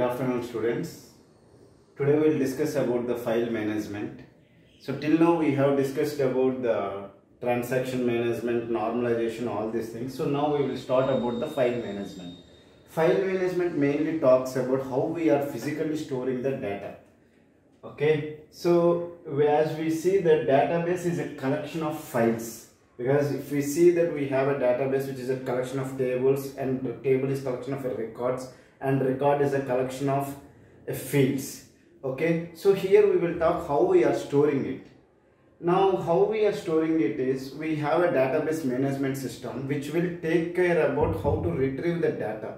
Good afternoon students. Today we will discuss about the file management. So till now we have discussed about the transaction management, normalization, all these things. So now we will start about the file management. File management mainly talks about how we are physically storing the data. Okay, so as we see the database is a collection of files because if we see that we have a database which is a collection of tables and the table is collection of records and record is a collection of uh, fields. Okay? So here we will talk how we are storing it. Now how we are storing it is we have a database management system which will take care about how to retrieve the data.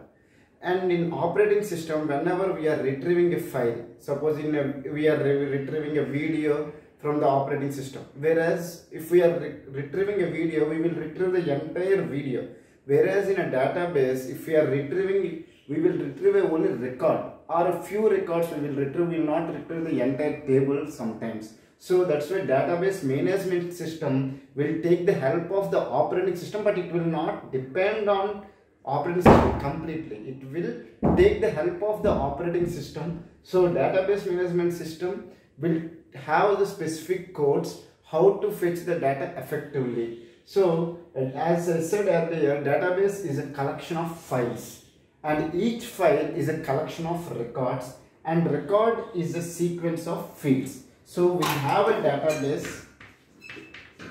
And in operating system whenever we are retrieving a file suppose in a, we are re- retrieving a video from the operating system. Whereas if we are re- retrieving a video we will retrieve the entire video. Whereas in a database if we are retrieving we will retrieve only record. Or a few records we will retrieve. We will not retrieve the entire table sometimes. So that's why database management system will take the help of the operating system but it will not depend on operating system completely. It will take the help of the operating system. So database management system will have the specific codes how to fetch the data effectively. So as i said earlier database is a collection of files and each file is a collection of records and record is a sequence of fields. So we have a database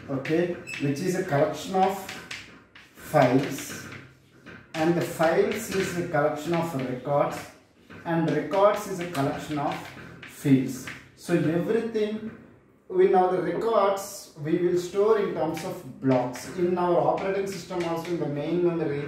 okay which is a collection of files. And the files is a collection of records and records is a collection of fields. So everything we now the records we will store in terms of blocks. In our operating system also in the main memory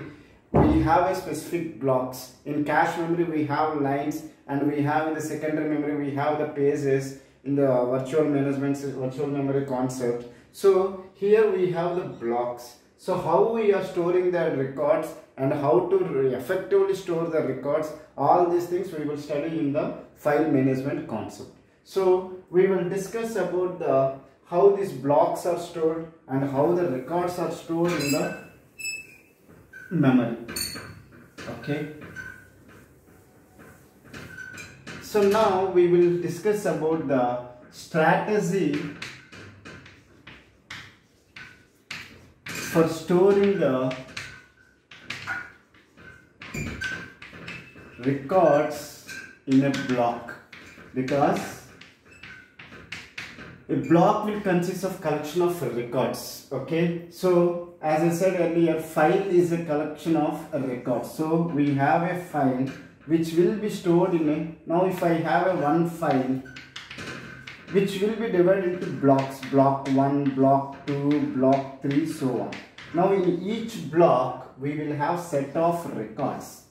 we have a specific blocks. In cache memory we have lines and we have in the secondary memory we have the pages in the virtual management virtual memory concept. So here we have the blocks. So how we are storing the records and how to effectively store the records all these things we will study in the file management concept. So we will discuss about the how these blocks are stored and how the records are stored in the memory. Okay? So now we will discuss about the strategy for storing the records in a block. Because a block will consist of collection of records okay? So as i said earlier file is a collection of records. So we have a file which will be stored in a now if i have a one file which will be divided into blocks block 1 block 2 block 3 so on. Now in each block we will have set of records.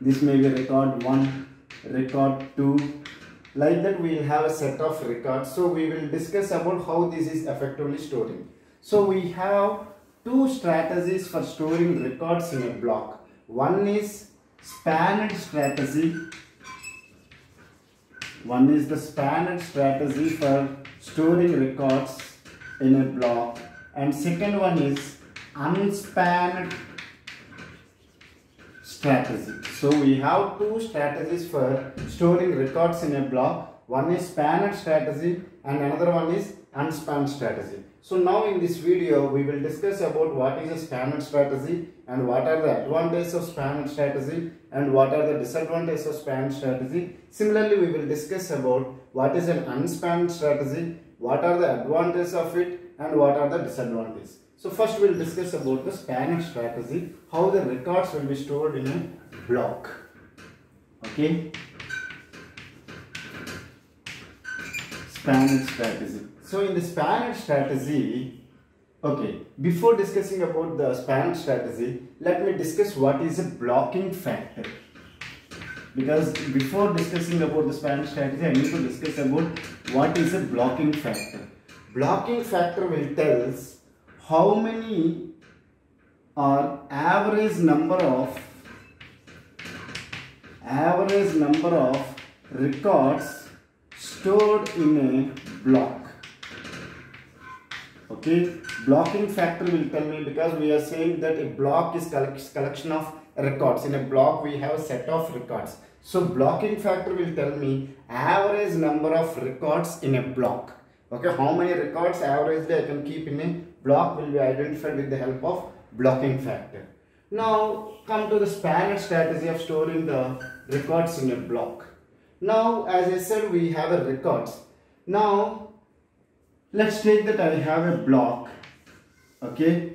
This may be record 1 record 2 like that we will have a set of records. So we will discuss about how this is effectively storing. So we have two strategies for storing records in a block. One is spanned strategy. One is the spanned strategy for storing records in a block. And second one is unspanned strategy. So we have two strategies for storing records in a block. One is spanned strategy and another one is unspanned strategy. So now in this video we will discuss about what is a spanned strategy and what are the advantages of spanned strategy and what are the disadvantages of spanned strategy. Similarly we will discuss about what is an unspanned strategy, what are the advantages of it and what are the disadvantages. So first we will discuss about the spanning strategy, how the records will be stored in a block. Okay. Spanning strategy. So in the spanning strategy, okay, before discussing about the spanning strategy, let me discuss what is a blocking factor. Because before discussing about the spanning strategy, I need to discuss about what is a blocking factor. Blocking factor will tell us how many are average number of average number of records stored in a block? Okay blocking factor will tell me because we are saying that a block is collection of records. In a block we have a set of records. So blocking factor will tell me average number of records in a block. Okay, how many records averagely I can keep in a block will be identified with the help of blocking factor. Now come to the spanned strategy of storing the records in a block. Now as I said we have a records. Now let's take that I have a block okay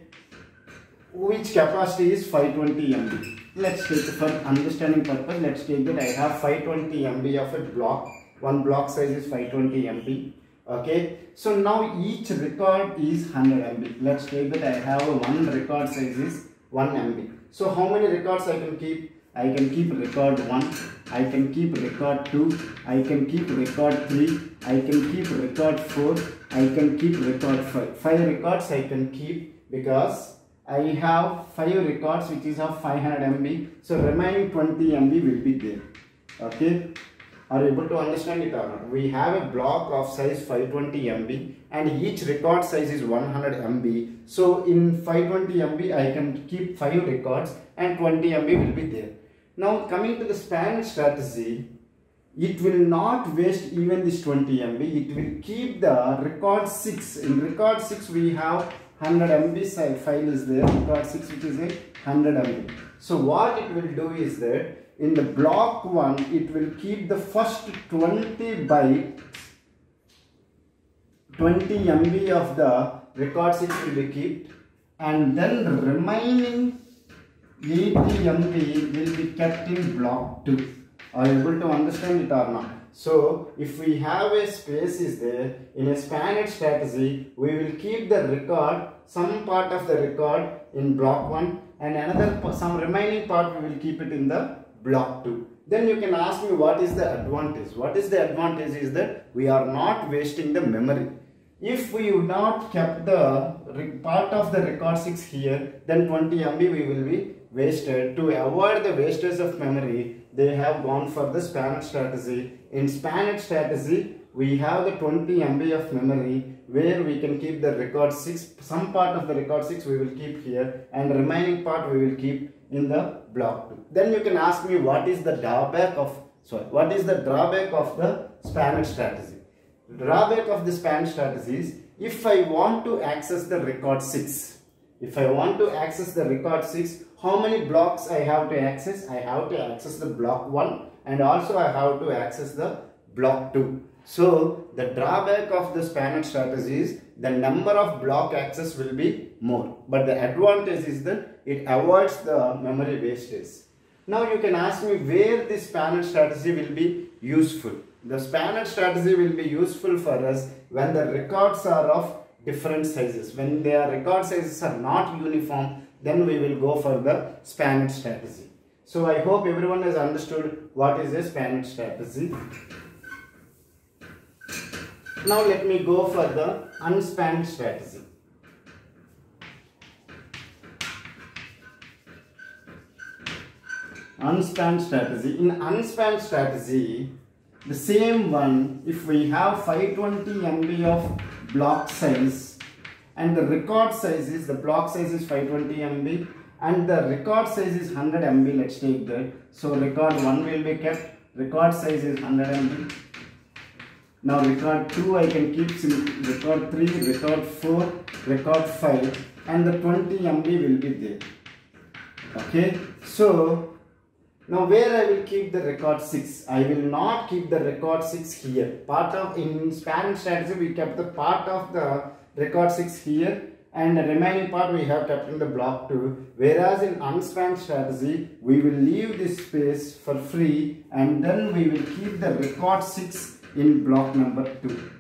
which capacity is 520 MB. Let's take for understanding purpose let's take that I have 520 MB of a block. One block size is 520 MB okay so now each record is 100 MB. Let's take that I have one record size is 1 MB. So how many records I can keep? I can keep record 1, I can keep record 2, I can keep record 3, I can keep record 4, I can keep record 5. 5 records I can keep because I have 5 records which is of 500 MB. So remaining 20 MB will be there. Okay are able to understand it or not. We have a block of size 520 MB and each record size is 100 MB. So in 520 MB I can keep 5 records and 20 MB will be there. Now coming to the span strategy, it will not waste even this 20 MB. It will keep the record 6. In record 6 we have 100 MB file is there. Record 6 which is a 100 MB. So what it will do is that in the block 1 it will keep the first 20 bytes 20 MB of the record it will be kept. And then remaining 80 MB will be kept in block 2 are you able to understand it or not? So if we have a space is there in a span strategy we will keep the record some part of the record in block 1 and another some remaining part we will keep it in the block 2. Then you can ask me what is the advantage. What is the advantage is that we are not wasting the memory. If we would not kept the part of the record 6 here, then 20 MB we will be wasted. To avoid the wastage of memory, they have gone for the span strategy. In span strategy, we have the 20 MB of memory where we can keep the record 6. Some part of the record 6 we will keep here and remaining part we will keep in the block 2. Then you can ask me what is the drawback of, sorry, what is the drawback of the span strategy? Drawback of the span strategy is if I want to access the record 6, if I want to access the record 6, how many blocks I have to access? I have to access the block 1 and also I have to access the block 2. So the drawback of the span strategy is the number of block access will be more. But the advantage is that it avoids the memory wastage. Now you can ask me where this span strategy will be useful. The span strategy will be useful for us when the records are of different sizes. When their record sizes are not uniform, then we will go for the span strategy. So I hope everyone has understood what is a span strategy. Now let me go for the unspanned strategy. Unspanned strategy. In unspanned strategy, the same one, if we have 520 MB of block size and the record size is, the block size is 520 MB and the record size is 100 MB, let's take that. So record 1 will be kept, record size is 100 MB now record 2 I can keep record 3, record 4, record 5 and the 20 MB will be there. Okay. So now where I will keep the record 6? I will not keep the record 6 here. Part of in span strategy we kept the part of the record 6 here and the remaining part we have kept in the block 2 whereas in unspanned strategy we will leave this space for free and then we will keep the record 6 in block number 2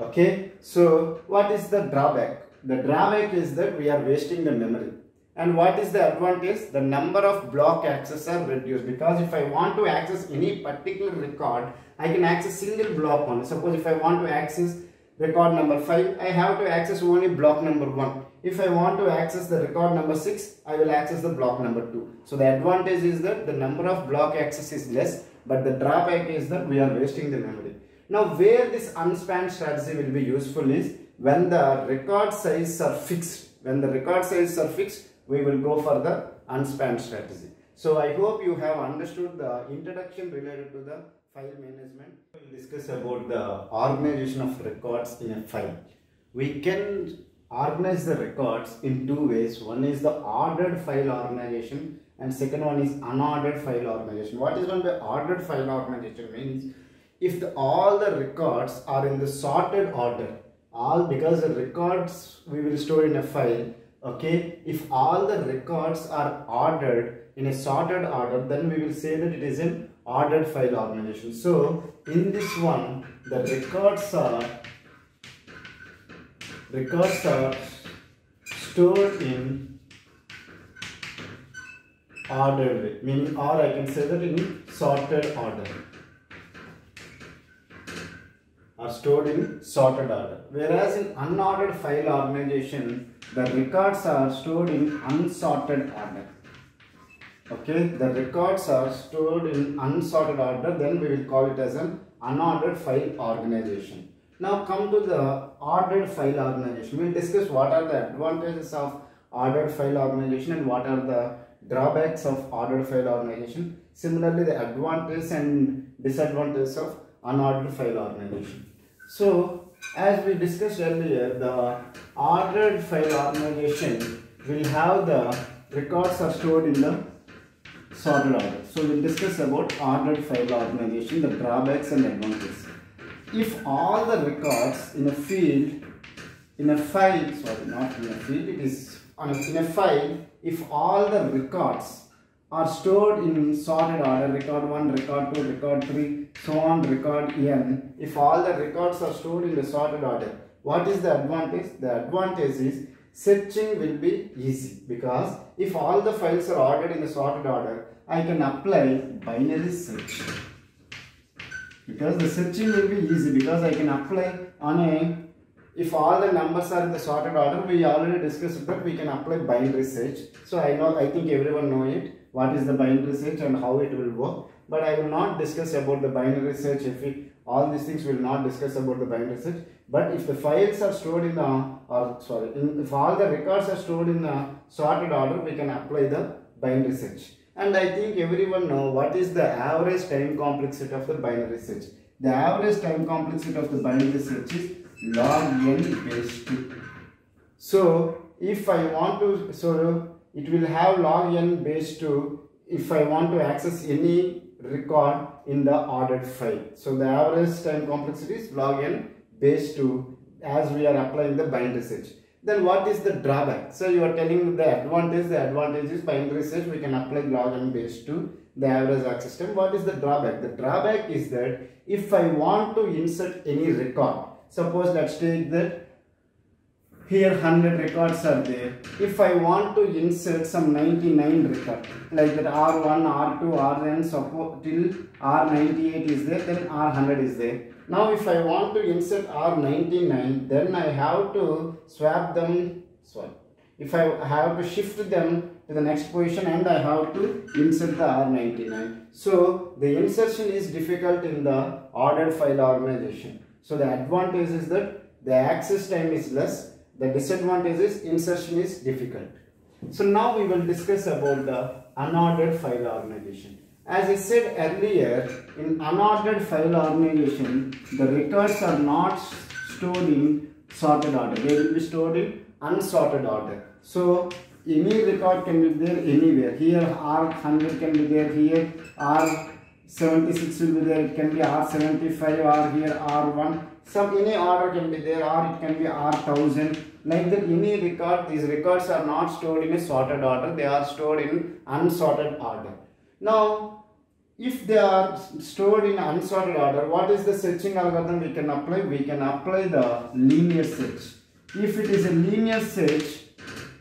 okay so what is the drawback? The drawback is that we are wasting the memory. And what is the advantage? The number of block access are reduced. Because if i want to access any particular record i can access single block one suppose if i want to access record number 5 i have to access only block number 1 if i want to access the record number 6 i will access the block number 2 so the advantage is that the number of block access is less but the drawback is that we are wasting the memory now where this unspanned strategy will be useful is when the record size are fixed. When the record size are fixed, we will go for the unspanned strategy. So I hope you have understood the introduction related to the file management. We'll discuss about the organization of records in a file. We can organize the records in two ways. One is the ordered file organization and second one is unordered file organization. What is meant by ordered file organization means if the, all the records are in the sorted order all because the records we will store in a file okay if all the records are ordered in a sorted order then we will say that it is an ordered file organization. So in this one the records are records are stored in ordered way meaning or I can say that in sorted order are stored in sorted order. Whereas in unordered file organization, the records are stored in unsorted order. Okay, the records are stored in unsorted order, then we will call it as an unordered file organization. Now come to the ordered file organization. We will discuss what are the advantages of ordered file organization and what are the drawbacks of ordered file organization. Similarly, the advantages and disadvantages of unordered file organization. So, as we discussed earlier, the ordered file organization will have the records are stored in the sorted order. So, we'll discuss about ordered file organization, the drawbacks and advantages. If all the records in a field, in a file, sorry, not in a field, it is in a file, if all the records are stored in sorted order record 1 record 2 record 3 so on record n. If all the records are stored in the sorted order what is the advantage? The advantage is searching will be easy because if all the files are ordered in the sorted order i can apply binary search. Because the searching will be easy because i can apply on a if all the numbers are in the sorted order we already discussed that we can apply binary search. So i know i think everyone know it what is the binary search and how it will work. But I will not discuss about the binary search if we all these things will not discuss about the binary search. But if the files are stored in the or sorry in, if all the records are stored in the sorted order we can apply the binary search. And I think everyone know what is the average time complexity of the binary search. The average time complexity of the binary search is log n base 2 so if I want to so it will have log n base 2 if I want to access any record in the ordered file. So the average time complexity is log n base 2 as we are applying the binary search. Then what is the drawback? So you are telling the advantage, the advantage is binary search we can apply log n base 2 the average access time. What is the drawback? The drawback is that if I want to insert any record, suppose let's take that here 100 records are there. If I want to insert some 99 record like that R1, R2, Rn suppose till R98 is there then R100 is there. Now if I want to insert R99 then I have to swap them sorry if I have to shift them to the next position and I have to insert the R99. So the insertion is difficult in the ordered file organization. So the advantage is that the access time is less the disadvantage is insertion is difficult. So now we will discuss about the unordered file organization. As I said earlier, in unordered file organization, the records are not stored in sorted order. They will be stored in unsorted order. So any record can be there anywhere. Here R100 can be there, here R76 will be there, it can be R75 or here R1 some any order can be there or it can be r1000 like that any record these records are not stored in a sorted order they are stored in unsorted order. Now if they are stored in unsorted order what is the searching algorithm we can apply? We can apply the linear search. If it is a linear search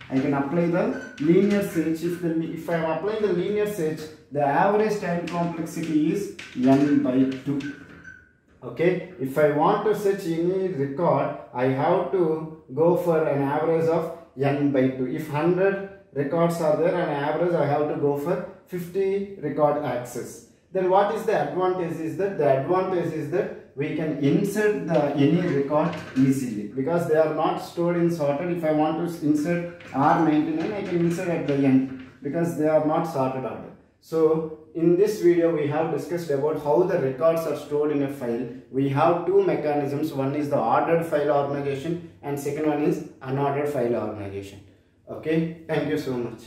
I can apply the linear search. If the if I am applying the linear search the average time complexity is n by 2 okay? If i want to search any record i have to go for an average of n by 2 if 100 records are there an average i have to go for 50 record access then what is the advantage is that the advantage is that we can insert the any record easily. Because they are not stored in sorted. If i want to insert r99 i can insert at the end. Because they are not sorted order So in this video we have discussed about how the records are stored in a file. We have two mechanisms. One is the ordered file organization and second one is unordered file organization. Okay. Thank you so much.